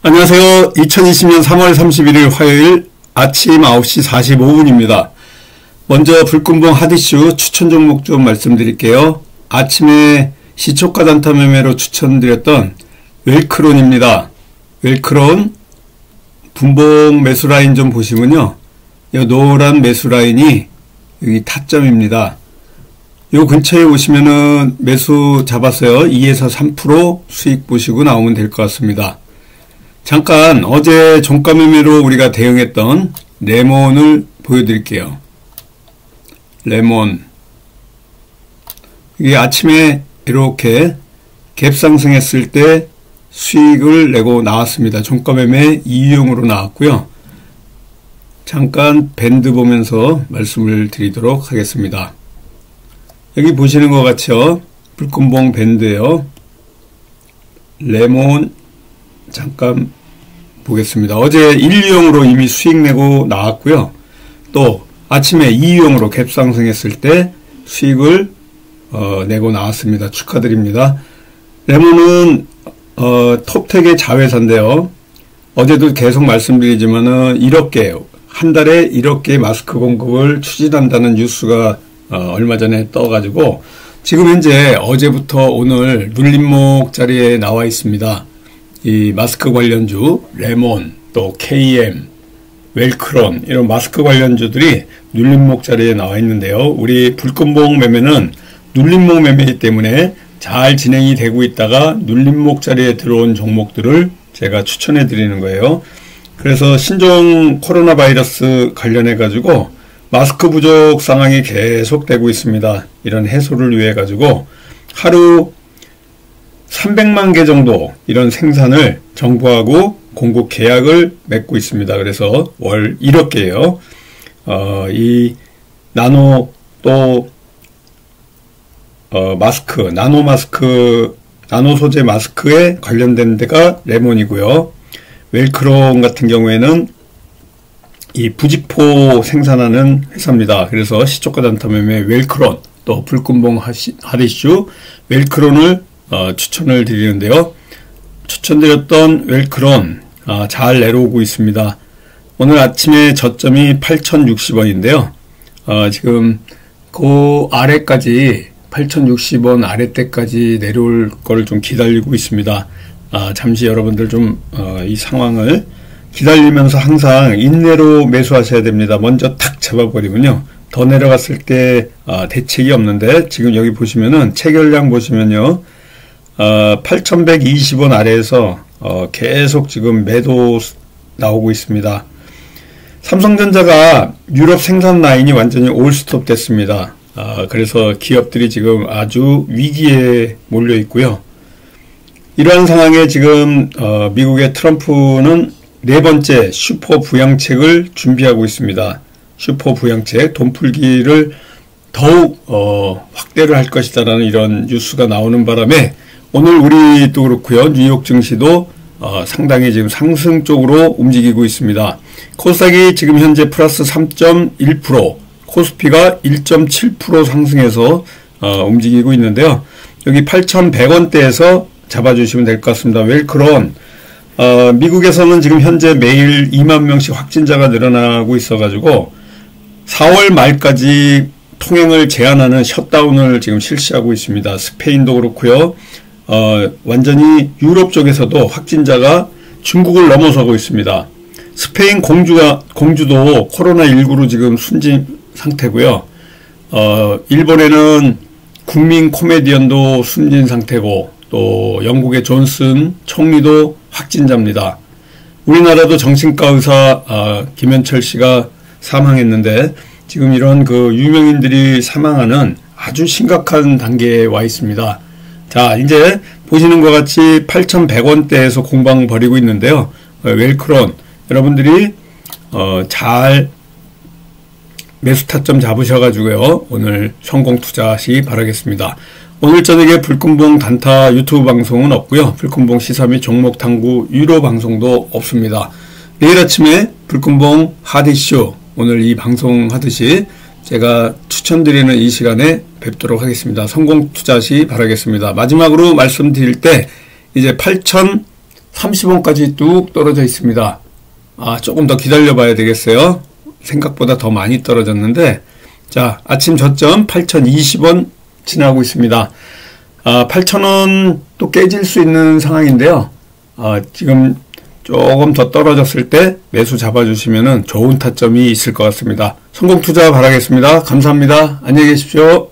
안녕하세요. 2020년 3월 31일 화요일 아침 9시 45분입니다. 먼저 불금봉 하디슈 추천 종목 좀 말씀드릴게요. 아침에 시초가 단타 매매로 추천드렸던 웰크론입니다. 웰크론 분봉 매수 라인 좀 보시면요. 이 노란 매수 라인이 여기 타점입니다. 요 근처에 오시면은 매수 잡았어요. 2에서 3% 수익 보시고 나오면 될 것 같습니다. 잠깐 어제 종가 매매로 우리가 대응했던 레몬을 보여드릴게요. 레몬 이게 아침에 이렇게 갭 상승했을 때 수익을 내고 나왔습니다. 종가 매매 2유형으로 나왔고요. 잠깐 밴드 보면서 말씀을 드리도록 하겠습니다. 여기 보시는 것 같죠? 불금봉 밴드예요. 레몬 잠깐 보겠습니다. 어제 1유형으로 이미 수익 내고 나왔고요. 또 아침에 2유형으로 갭 상승했을 때 수익을 어, 내고 나왔습니다. 축하드립니다. 레몬은 어, 톱텍의 자회사인데요. 어제도 계속 말씀드리지만은 이렇게 한 달에 이렇게 마스크 공급을 추진한다는 뉴스가 어, 얼마 전에 떠가지고 지금 현재 어제부터 오늘 눌림목 자리에 나와 있습니다. 이 마스크 관련주 레몬 또 KM 웰크론 이런 마스크 관련주들이 눌림목 자리에 나와 있는데요. 우리 불금봉 매매는 눌림목 매매이기 때문에 잘 진행이 되고 있다가 눌림목 자리에 들어온 종목들을 제가 추천해 드리는 거예요. 그래서 신종 코로나 바이러스 관련해 가지고 마스크 부족 상황이 계속되고 있습니다. 이런 해소를 위해 가지고 하루 300만 개 정도 이런 생산을 정부하고 공급 계약을 맺고 있습니다. 그래서 월 1억 개요. 어, 이 나노 또 어, 마스크, 나노 마스크, 나노 소재 마스크에 관련된 데가 레몬이고요. 웰크론 같은 경우에는 이 부직포 생산하는 회사입니다. 그래서 시초가 단타 매매 웰크론, 또 불금봉 하디슈, 웰크론을 어, 추천을 드리는데요. 추천드렸던 웰크론 아, 잘 내려오고 있습니다. 오늘 아침에 저점이 8,060원인데요. 어, 지금 그 아래까지 8,060원 아래때까지 내려올 걸 좀 기다리고 있습니다. 아, 잠시 여러분들 좀이 어, 상황을 기다리면서 항상 인내로 매수하셔야 됩니다. 먼저 탁 잡아버리면요. 더 내려갔을 때 아, 대책이 없는데 지금 여기 보시면은 체결량 보시면요. 어, 8,120원 아래에서 어, 계속 지금 매도 나오고 있습니다. 삼성전자가 유럽 생산 라인이 완전히 올스톱 됐습니다. 어, 그래서 기업들이 지금 아주 위기에 몰려 있고요. 이러한 상황에 지금 어, 미국의 트럼프는 네 번째 슈퍼 부양책을 준비하고 있습니다. 슈퍼 부양책 돈 풀기를 더욱 어, 확대를 할 것이다라는 이런 뉴스가 나오는 바람에 오늘 우리도 그렇고요. 뉴욕 증시도 어, 상당히 지금 상승 쪽으로 움직이고 있습니다. 코스닥이 지금 현재 플러스 3.1%, 코스피가 1.7% 상승해서 어, 움직이고 있는데요. 여기 8,100원대에서 잡아주시면 될 것 같습니다. 웰크론 어, 미국에서는 지금 현재 매일 2만 명씩 확진자가 늘어나고 있어가지고 4월 말까지 통행을 제한하는 셧다운을 지금 실시하고 있습니다. 스페인도 그렇고요. 어, 완전히 유럽 쪽에서도 확진자가 중국을 넘어서고 있습니다. 스페인 공주가, 공주도 코로나 19로 지금 순진 상태고요. 어, 일본에는 국민 코미디언도 순진 상태고, 또 영국의 존슨 총리도 확진자입니다. 우리나라도 정신과 의사 어, 김현철 씨가 사망했는데 지금 이런 그 유명인들이 사망하는 아주 심각한 단계에 와 있습니다. 자, 이제 보시는 것 같이 8,100원대에서 공방 벌이고 있는데요. 어, 웰크론 여러분들이 어, 잘 매수 타점 잡으셔가지고요. 오늘 성공 투자하시기 바라겠습니다. 오늘 저녁에 불금봉 단타 유튜브 방송은 없고요. 불금봉 시사 및 종목 탐구 유료 방송도 없습니다. 내일 아침에 불금봉 하디쇼 오늘 이 방송 하듯이 제가 추천드리는 이 시간에 뵙도록 하겠습니다. 성공 투자 시 바라겠습니다. 마지막으로 말씀드릴 때 이제 8,000 30원까지 뚝 떨어져 있습니다. 아, 조금 더 기다려 봐야 되겠어요. 생각보다 더 많이 떨어졌는데, 자, 아침 저점 8,020원 지나고 있습니다. 아, 8,000원 또 깨질 수 있는 상황인데요. 아, 지금 조금 더 떨어졌을 때 매수 잡아주시면 좋은 타점이 있을 것 같습니다. 성공 투자 바라겠습니다. 감사합니다. 안녕히 계십시오.